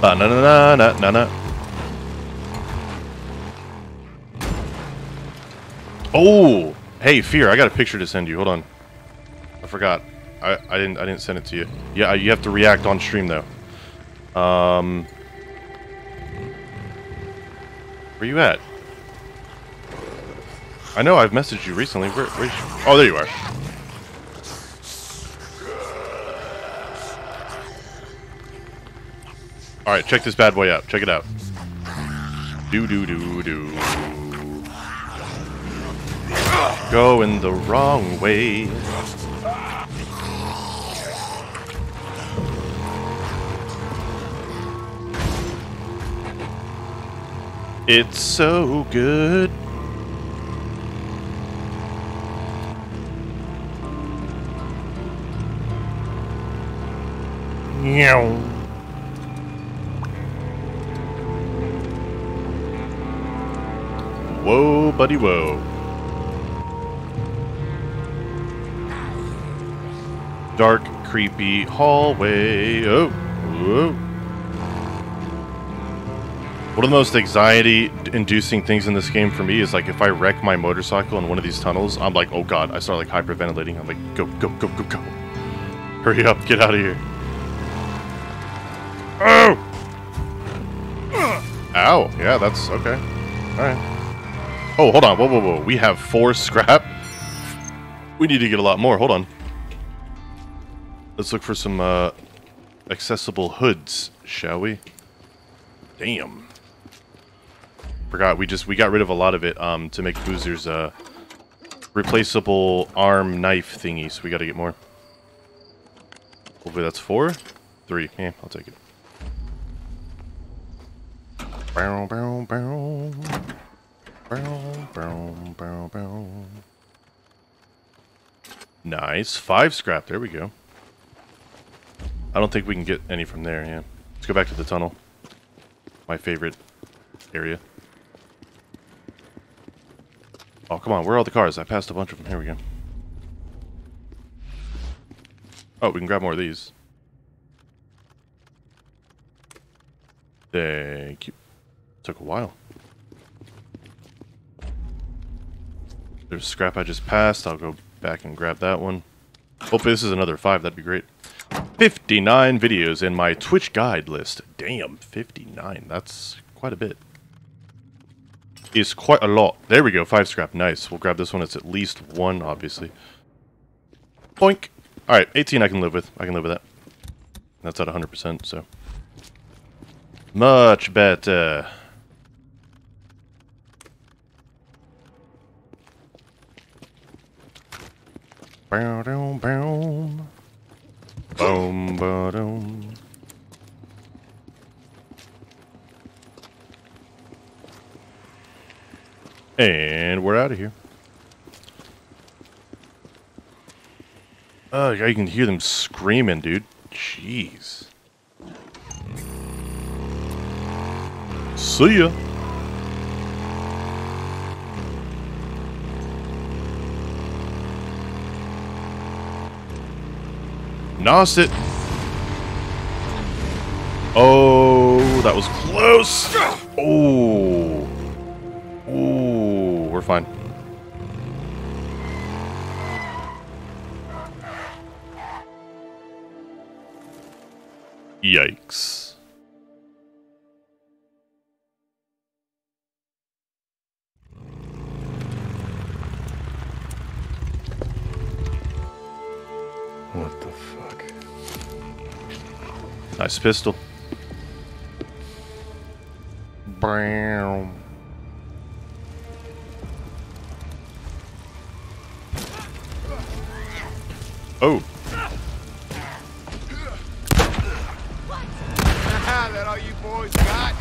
Ba na na na na na. Oh, hey, fear! I got a picture to send you. Hold on. I forgot. I, I didn't I didn't send it to you. Yeah, you have to react on stream though. Um, where you at? I know I've messaged you recently. Where, where oh, there you are. All right, check this bad boy out. Check it out. Do do do do. Going the wrong way. It's so good. Meow. Whoa, buddy, whoa. Dark, creepy hallway. Oh, whoa. One of the most anxiety-inducing things in this game for me is like if I wreck my motorcycle in one of these tunnels, I'm like, oh god, I start like hyperventilating. I'm like, go, go, go, go, go. Hurry up, get out of here. Oh! Ow, yeah, that's okay. Alright. Oh, hold on, whoa, whoa, whoa. We have four scrap? We need to get a lot more, hold on. Let's look for some, uh, accessible hoods, shall we? Damn. Forgot, we just, we got rid of a lot of it, um, to make Boozer's, uh, replaceable arm knife thingy, so we gotta get more. Hopefully that's four? Three. Yeah, I'll take it. Bow, bow, bow. Bow, bow, bow, bow. Nice. Five scrap. There we go. I don't think we can get any from there, yeah. Let's go back to the tunnel. My favorite area. Oh, come on. Where are all the cars? I passed a bunch of them. Here we go. Oh, we can grab more of these. Thank you. Took a while. There's scrap I just passed. I'll go back and grab that one. Hopefully this is another five. That'd be great. 59 videos in my Twitch guide list. Damn, 59. That's quite a bit. Is quite a lot. There we go. Five scrap. Nice. We'll grab this one. It's at least one, obviously. Boink. Alright, 18 I can live with. I can live with that. That's at 100%, so. Much better. Bow, down, bow. Boom, ba, doom. And we're out of here. Oh, yeah, you can hear them screaming, dude. Jeez. See ya. Nos it. Oh, that was close. Oh. Ooh, we're fine. Yikes. Nice pistol. Bam. Oh. that all you boys got?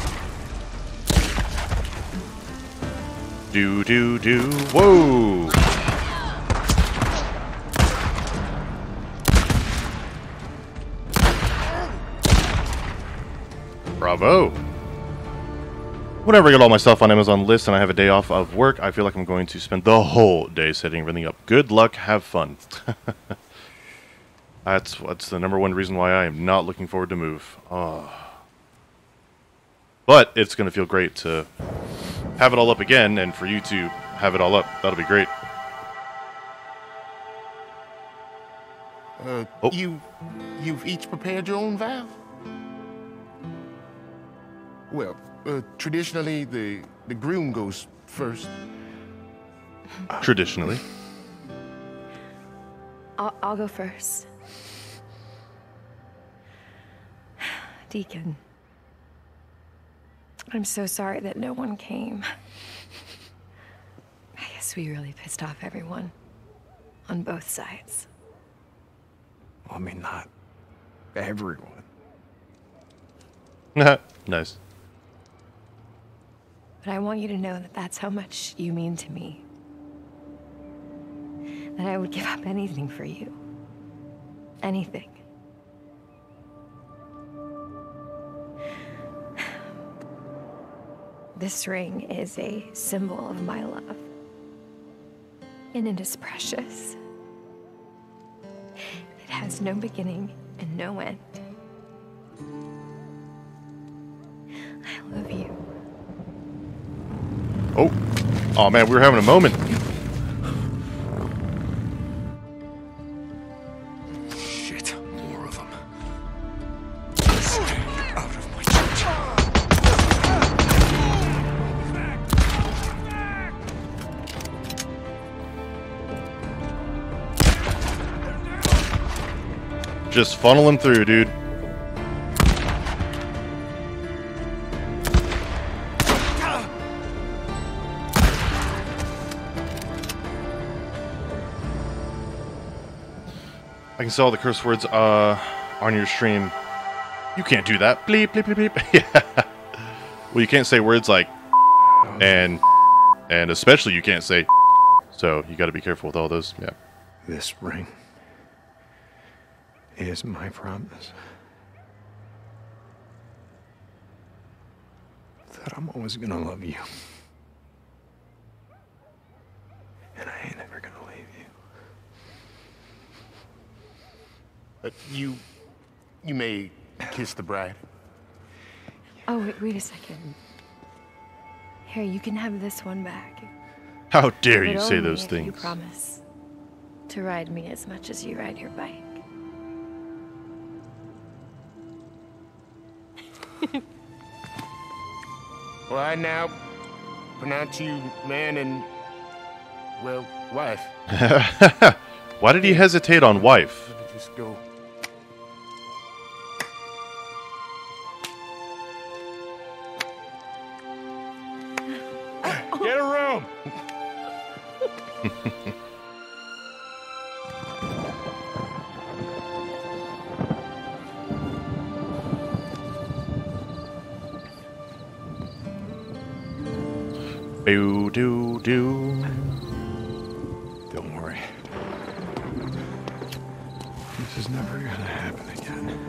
Do do do. Whoa. Bravo. Whenever I get all my stuff on Amazon list and I have a day off of work, I feel like I'm going to spend the whole day setting everything up. Good luck, have fun. that's that's the number one reason why I am not looking forward to move. Oh. But it's going to feel great to have it all up again, and for you to have it all up. That'll be great. Uh, Oh. You, you've each prepared your own vow. Well, uh, traditionally the the groom goes first. Traditionally. I'll, I'll go first. Deacon, I'm so sorry that no one came. I guess we really pissed off everyone on both sides. Well, I mean, not everyone. nice. But I want you to know that that's how much you mean to me. That I would give up anything for you. Anything. This ring is a symbol of my love. And it is precious. It has no beginning and no end. Oh. Oh man, we were having a moment. Shit, more of them. Stay out of my church. Just funneling through, dude. Can see all the curse words uh, on your stream. You can't do that. Bleep, bleep, bleep, bleep. yeah. Well, you can't say words like and and especially you can't say so you got to be careful with all those. Yeah. This ring is my promise. That I'm always gonna love you. And I ain't ever gonna leave Uh, you, you may kiss the bride. Oh, wait, wait a second. Here, you can have this one back. How dare But you say those if You promise to ride me as much as you ride your bike. Well, I now pronounce you man and, well, wife. Why did he hesitate on wife? Let me just go. Boo doo doo. Don't worry. This is never gonna happen again.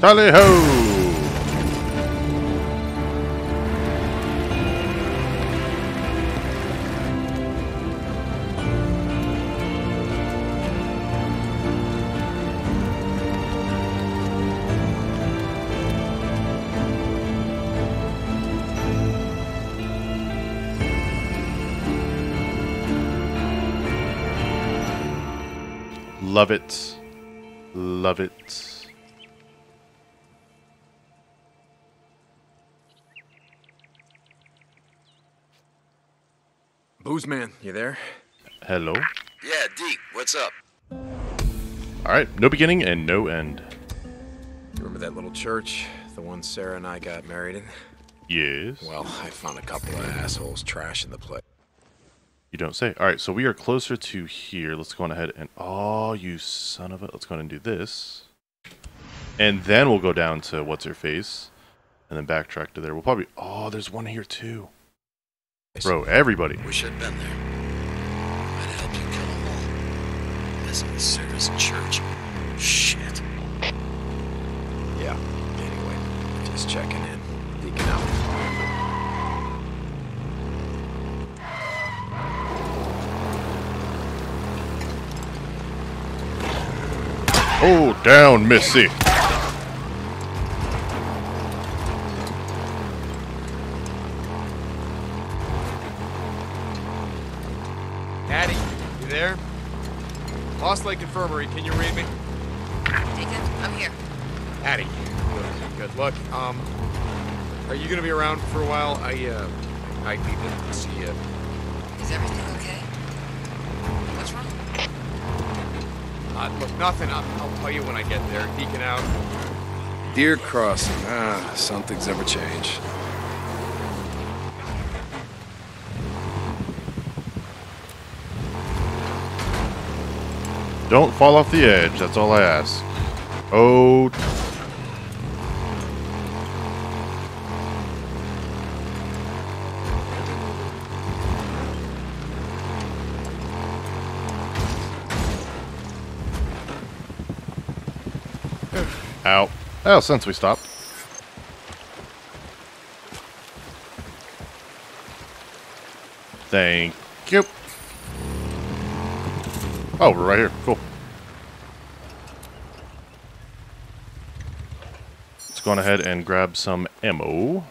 Tally ho! Love it. Love it. Booze man, you there? Hello. Yeah, Deke, what's up? Alright, no beginning and no end. You remember that little church? The one Sarah and I got married in? Yes. Well, I found a couple of assholes trashing the place. You don't say. Alright, so we are closer to here. Let's go on ahead and. Oh, you son of a. Let's go on and do this. And then we'll go down to what's her face. And then backtrack to there. We'll probably. Oh, there's one here too. Bro, everybody. Wish I'd been there. I'd help you kill them all. This is Sarah's church. Shit. Yeah, anyway, just checking in. Deacon out. Oh, down, Missy. Addie, you there? Lost Lake Infirmary, can you read me? Deacon, I'm here. Addie. Good, good. Look, um, are you gonna be around for a while? I, uh, I need to see you. Is everything Uh, look, nothing. I'll, I'll tell you when I get there. Deacon out. Deer crossing. Ah, something's never change. Don't fall off the edge, that's all I ask. Oh. Oh, since we stopped. Thank you. Oh, we're right here. Cool. Let's go on ahead and grab some ammo.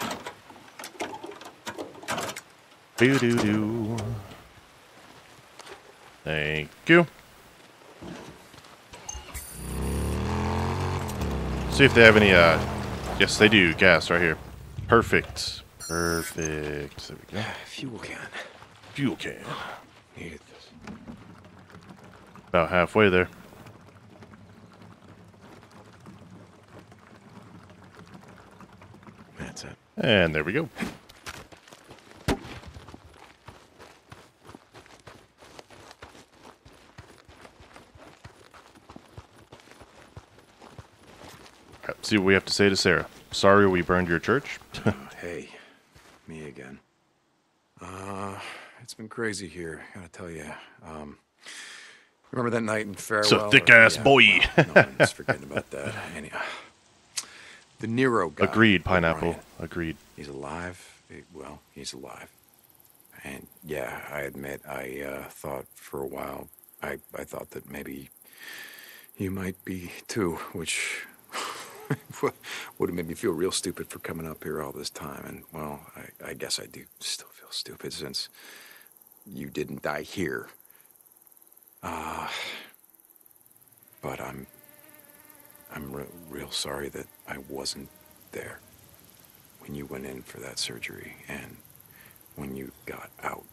Doo doo doo. Thank you. See if they have any, uh, yes they do, gas right here. Perfect. Perfect. There we go. Fuel can. Fuel can. Needed this. About halfway there. That's it. And there we go. See what we have to say to Sarah. Sorry we burned your church. Hey, me again. Uh, it's been crazy here, gotta tell you. Um, remember that night in Farewell? So thick-ass boy. well, no one's forgetting about that. Anyhow, the NERO guy. Agreed, pineapple. Agreed. He's alive. Well, he's alive. And yeah, I admit, I uh, thought for a while, I, I thought that maybe you might be too, which would have made me feel real stupid for coming up here all this time. And well, I, I guess I do still feel stupid since you didn't die here. Uh, but I'm, I'm re- real sorry that I wasn't there when you went in for that surgery and when you got out.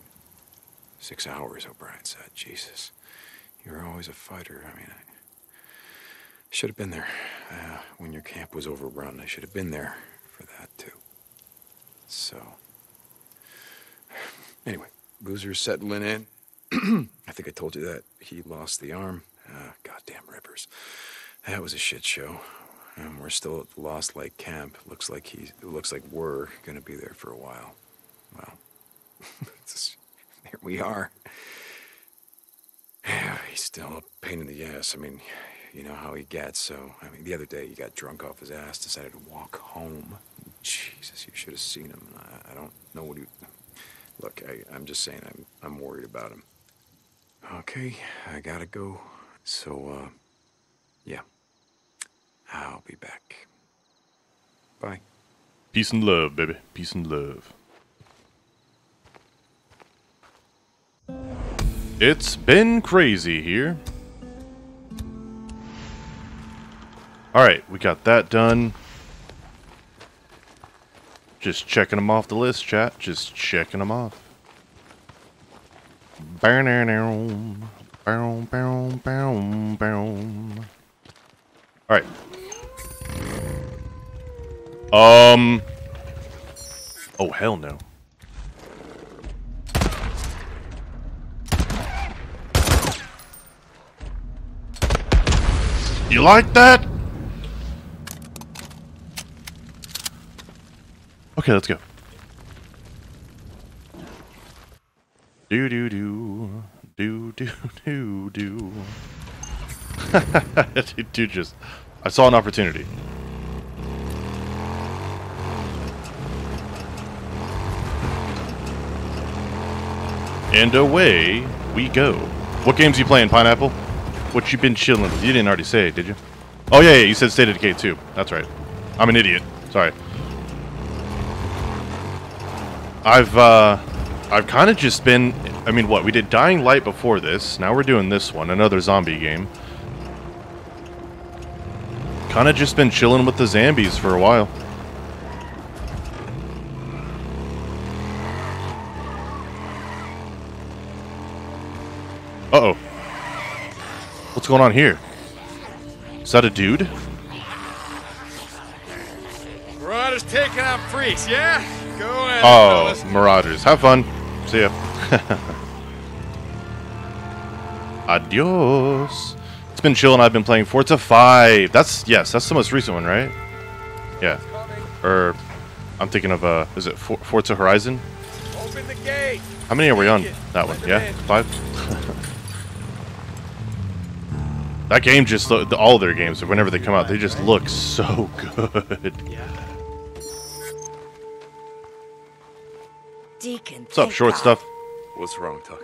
Six hours, O'Brien said. Jesus, you're always a fighter. I mean, I should have been there uh, when your camp was overrun. I should have been there for that, too. So, anyway, Boozer's settling in. I think I told you that. He lost the arm. Uh, goddamn rippers. That was a shit show. And we're still at the Lost Lake camp. Looks like he. Looks like we're gonna be there for a while. Well, it's just- here we are. Yeah, he's still a pain in the ass. I mean, you know how he gets. So, I mean, the other day he got drunk off his ass, decided to walk home. Jesus, you should have seen him. I, I don't know what he. Look, I, I'm just saying, I'm, I'm worried about him. Okay, I gotta go. So, uh, yeah, I'll be back. Bye. Peace and love, baby. Peace and love. It's been crazy here. Alright, we got that done. Just checking them off the list, chat. Just checking them off. Alright. Um. Oh, hell no. You like that? Okay, let's go. Do do do do do do do. Dude, just I saw an opportunity. And away we go. What games you playing, Pineapple? What you been chilling with? You didn't already say did you? Oh yeah, yeah. You said State of Decay too. That's right. I'm an idiot. Sorry. I've uh, I've kind of just been. I mean, what we did Dying Light before this. Now we're doing this one, another zombie game. Kind of just been chilling with the zombies for a while. Uh oh. What's going on here? Is that a dude? Marauders taking out freaks, yeah? Go ahead, Oh. Marauders. Have fun. See ya. Adios. It's been chill and I've been playing Forza 5. That's, yes, that's the most recent one, right? Yeah. Or, I'm thinking of, uh, is it For- Forza Horizon? Open the gate. How many are we on? That one, yeah? Five? that game just, all their games, whenever they come out, they just look so good. Deacon. What's up, short God. stuff? What's wrong, Tuck?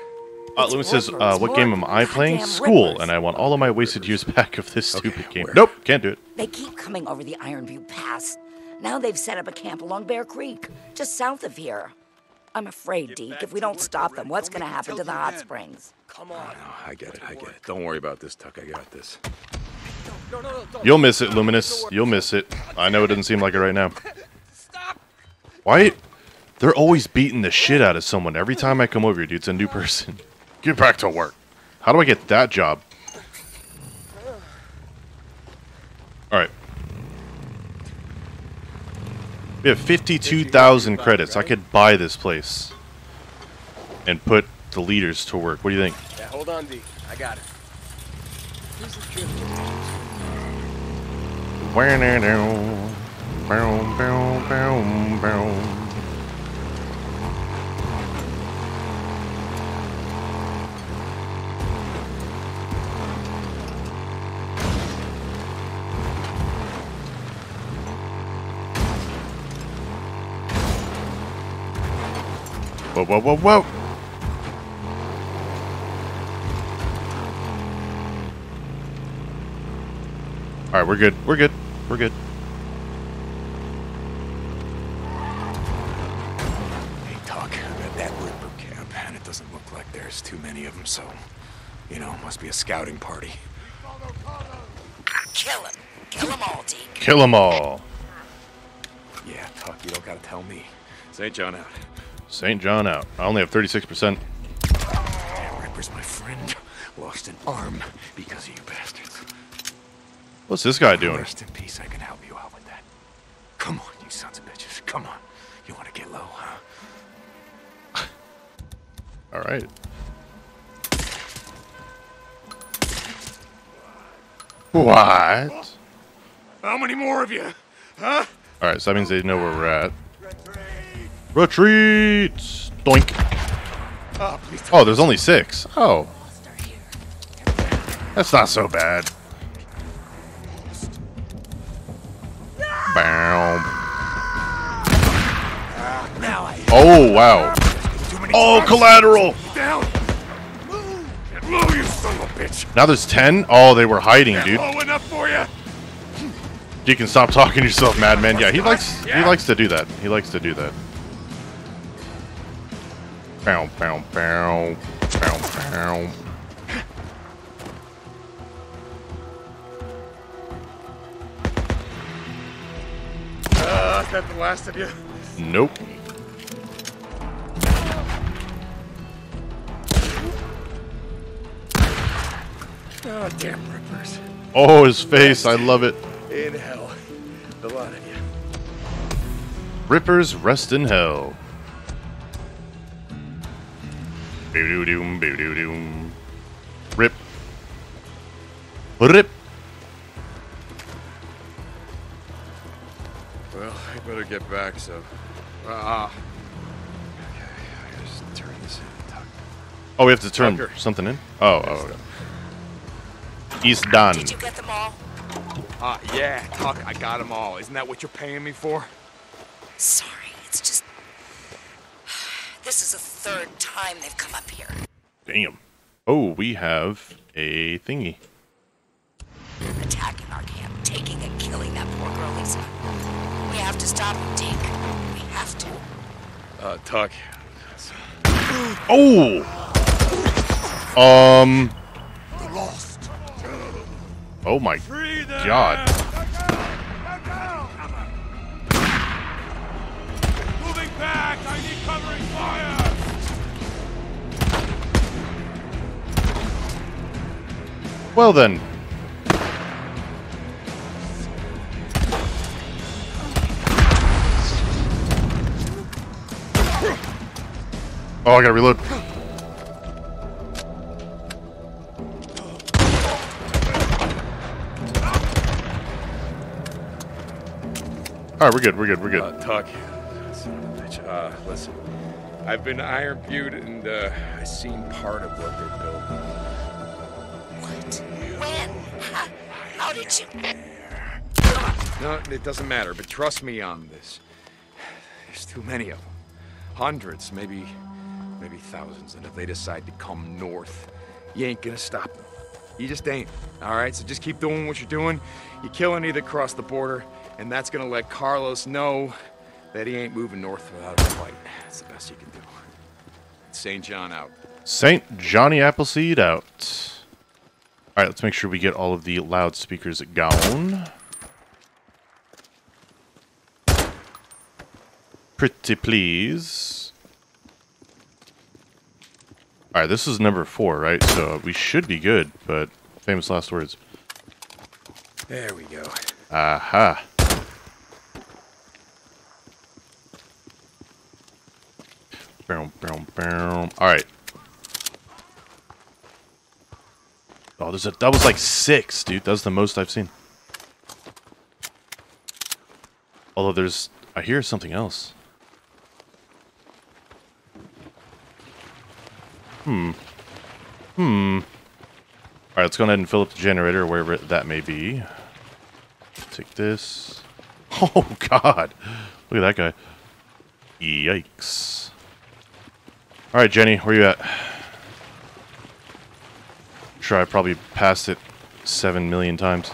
Uh, It's Lewin says, uh, what game am I playing? goddamn School, Rippers. and I want all of my wasted years back of this stupid game. where? Nope, can't do it. They keep coming over the Iron Butte Pass. Now they've set up a camp along Bear Creek, just south of here. I'm afraid, Deke, if we don't stop them, what's gonna happen to the hot springs? Come on. I get it, I get it. Don't worry about this, Tuck. I got this. You'll miss it, Luminous. You'll miss it. I know it doesn't seem like it right now. Stop! Why? They're always beating the shit out of someone. Every time I come over here, dude, it's a new person. Get back to work. How do I get that job? Alright. We have 52,000 credits. I could buy this place. And put the leaders to work. What do you think? Yeah, hold on, D. I got it. Whoa, whoa, whoa, whoa! Alright, we're good. We're good. We're good. Hey, Tuck, I'm at that Ripper camp, and it doesn't look like there's too many of them, so, you know, must be a scouting party. Kill him. Kill them all, Deke. Kill them all. Yeah, Tuck, you don't gotta tell me. St. John out. St. John out. I only have 36%. Damn, Ripper's my friend. Lost an arm because of you bastards. What's this guy doing? Rest in peace, I can help you out with that. Come on, you sons of bitches, come on. You wanna get low, huh? Alright. What? How many more of you? Huh? Alright, so that means they know where we're at. Retreat! Doink. Oh, Oh, there's only six. Oh. That's not so bad. Bow. Oh, wow. Oh, collateral! Now there's 10? Oh, they were hiding, dude. can stop talking to yourself, madman. Yeah, he likes he likes to do that. He likes to do that. Bow, bow, bow, bow, bow. Uh, is that the last of you? Nope. Oh, damn rippers. Oh, his face. I love it. In hell. The lot of you. Rippers rest in hell. Boo-doo-doom, boo-doo-doom. Rip. Rip. Well, I better get back, so. Ah. okay, I gotta just turn this in. Tuck. Oh, we have to turn Tucker. something in? Oh, oh. okay. He's done. Did you get them all? Uh, yeah, Tuck, I got them all. Isn't that what you're paying me for? Sorry, it's just. This is the third time they've come up here. Damn. Oh, we have a thingy. back in our camp, taking and killing that poor girl, Lisa. We have to stop him, Deke. We have to. Uh, Tuck. Oh! Um. Lost. Oh my god. Well then. Oh, I gotta reload. Alright, we're good, we're good, we're good. Uh, Tuck. Uh, listen. I've been Iron Butte and, uh, I've seen part of what they're building. No, it doesn't matter, but trust me on this. There's too many of them. Hundreds, maybe, maybe thousands. And if they decide to come north, you ain't gonna stop them. You just ain't. All right, so just keep doing what you're doing. You kill any that cross the border, and that's gonna let Carlos know that he ain't moving north without a fight. That's the best you can do. St. John out. Saint Johnny Appleseed out. Alright, let's make sure we get all of the loudspeakers going. Pretty please. Alright, this is number four, right? So we should be good, but famous last words. There we go. Aha. Boom, boom, boom. Alright. Oh, there's a, that was like six, dude. That's the most I've seen. Although there's, I hear something else. Hmm. Hmm. Alright, let's go ahead and fill up the generator, wherever that may be. Take this. Oh, God. Look at that guy. Yikes. Alright, Jenny, where you at? Sure, I probably passed it seven million times.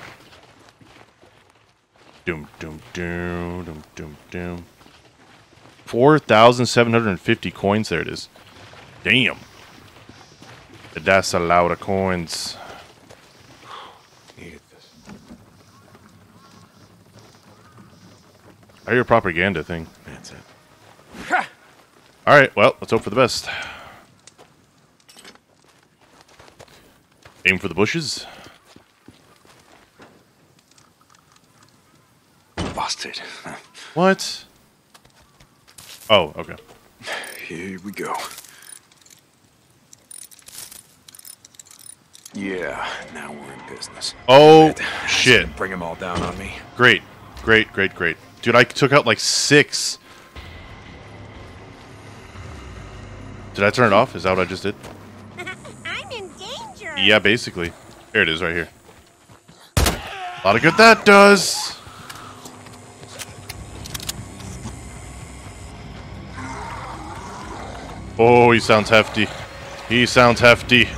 Doom, doom, doom, doom, doom, doom. 4,750 coins, there it is. Damn. That's a lot of coins. I hear a propaganda thing. That's it. Alright, well, let's hope for the best. Aim for the bushes. Busted. What? Oh, okay. Here we go. Yeah, now we're in business. Oh, shit. Bring them all down on me. Great. Great, great, great. Dude, I took out like six. Did I turn it off? Is that what I just did? Yeah, basically. There it is right here. A lot of good that does. Oh, he sounds hefty. He sounds hefty.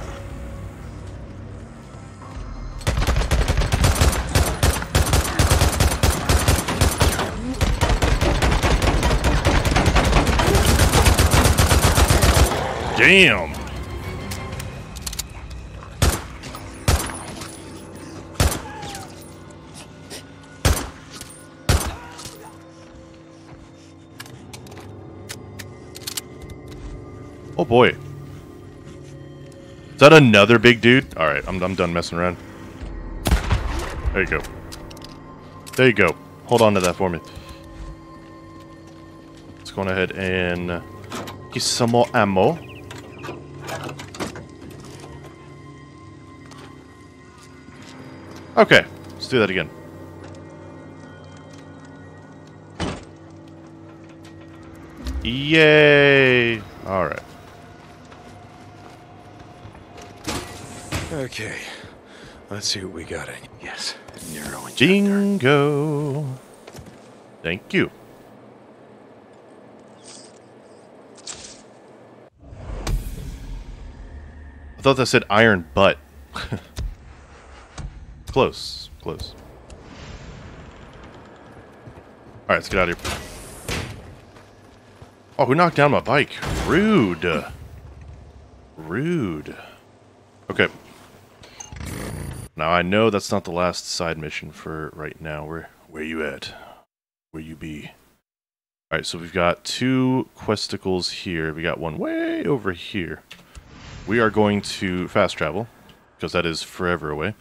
Damn. Boy. Is that another big dude? Alright, I'm, I'm done messing around. There you go. There you go. Hold on to that for me. Let's go ahead and uh, get some more ammo. Okay, let's do that again. Yay! Alright. Okay. Let's see what we got. in- Yes, NERO injector. Jingo! Thank you. I thought that said iron butt. Close. close. Alright, let's get out of here. Oh, who knocked down my bike? Rude. Rude. Okay. Now I know that's not the last side mission for right now. Where where you at? Where you be? Alright, so we've got two questicles here. We got one way over here. We are going to fast travel, because that is forever away.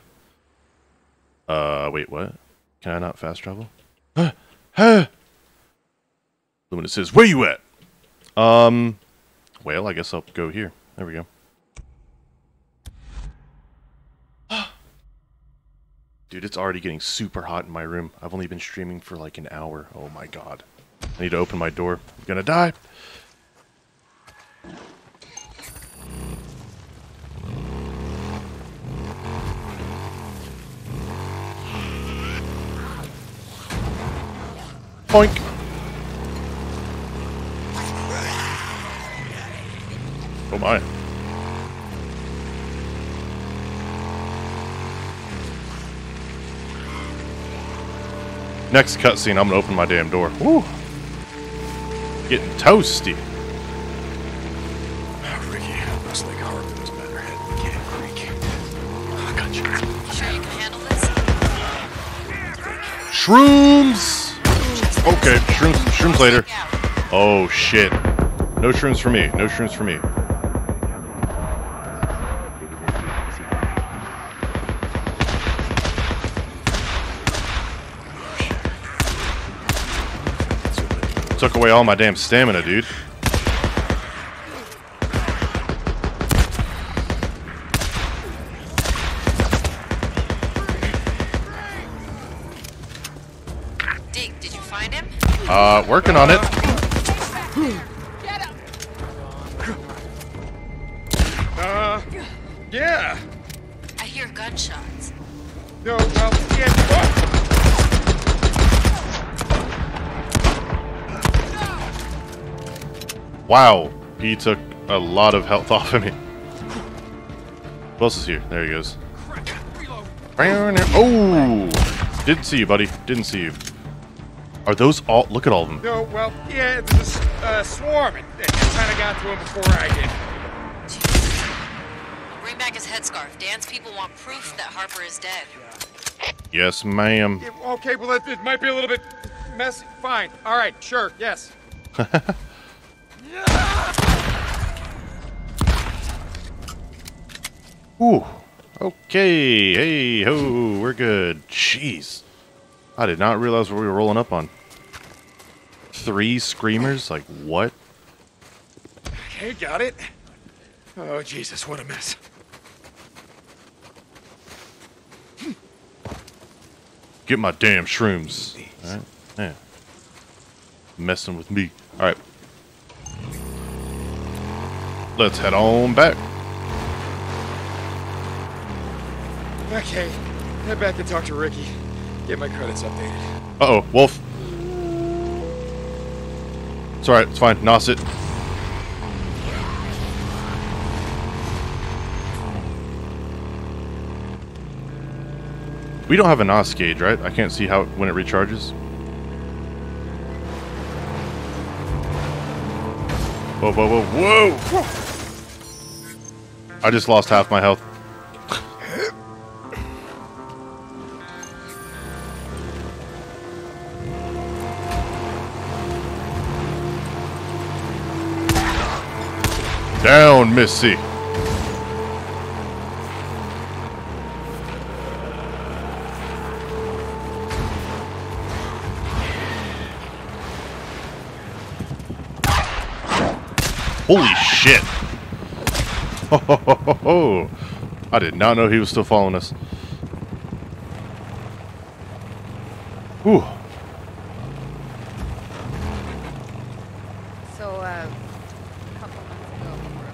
Uh, wait, what? Can I not fast travel? Huh? Huh? Lumina says, where you at? Um, well, I guess I'll go here. There we go. Dude, it's already getting super hot in my room. I've only been streaming for like an hour. Oh my god. I need to open my door. I'm gonna die. Boink. Oh my. Next cutscene, I'm gonna open my damn door. Woo! Getting toasty. Ricky, looks like Harper's better head Camp Creek. Ah, gotcha. You sure you can handle this? Shrooms! Okay, shrooms, shrooms later. Oh shit. No shrooms for me. No shrooms for me. Took away all my damn stamina, dude. Deke, did you find him? Uh, working on it. Wow, he took a lot of health off of me. Who else is here? There he goes. Oh! Didn't see you, buddy. Didn't see you. Are those all? Look at all of them. No, well, yeah, it's a s- uh, swarm. It, it kind of got to him before I did. Bring back his headscarf. Dan's people want proof that Harper is dead. Yes, ma'am. Yeah, okay, well, it, it might be a little bit messy. Fine. All right, sure, yes. Ooh. Okay. Hey ho. We're good. Jeez. I did not realize what we were rolling up on. Three screamers? Like what? Okay, got it. Oh, Jesus, what a mess. Get my damn shrooms. Alright. Yeah. Messing with me. Alright. Let's head on back. Okay, head back and talk to Ricky. Get my credits updated. Uh oh, wolf. It's alright, it's fine. Nos it. We don't have a NOS gauge, right? I can't see how when it recharges. Whoa, whoa, whoa, whoa! I just lost half my health. Down, Missy. Holy shit. Oh, I did not know he was still following us. Whew. So, uh, a couple months ago, we were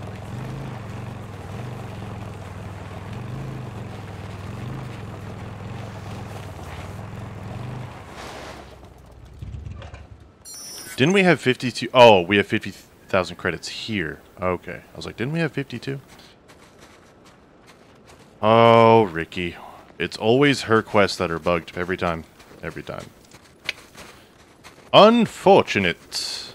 like, Didn't we have 52? Oh, we have 50,000 credits here. Okay. I was like, didn't we have 52? Oh, Ricky. It's always her quests that are bugged every time. Every time. Unfortunate.